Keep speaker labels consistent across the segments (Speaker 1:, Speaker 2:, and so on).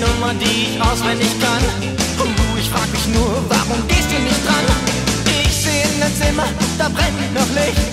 Speaker 1: Nummern, die ich auswendig kann. Und du, ich frag mich nur, warum gehst du nicht dran? Ich seh in dein Zimmer, da brennt noch Licht.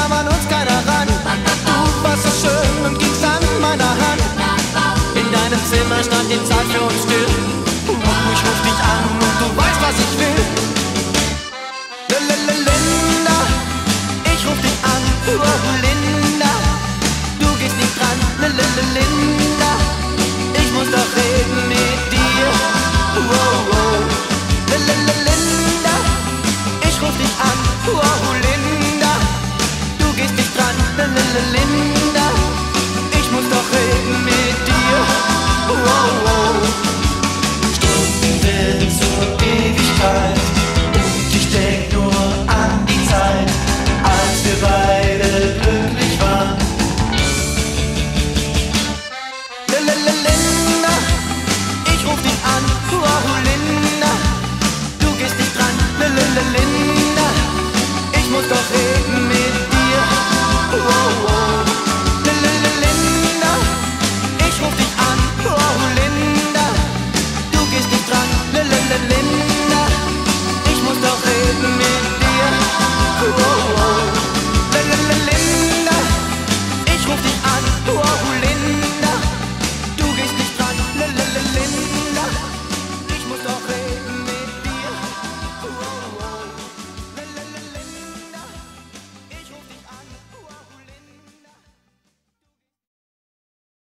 Speaker 1: muss doch reden mit dir. Wow, wow. L Linda, ich ruf dich an. Wow, Linda, du gehst nicht dran. L Linda.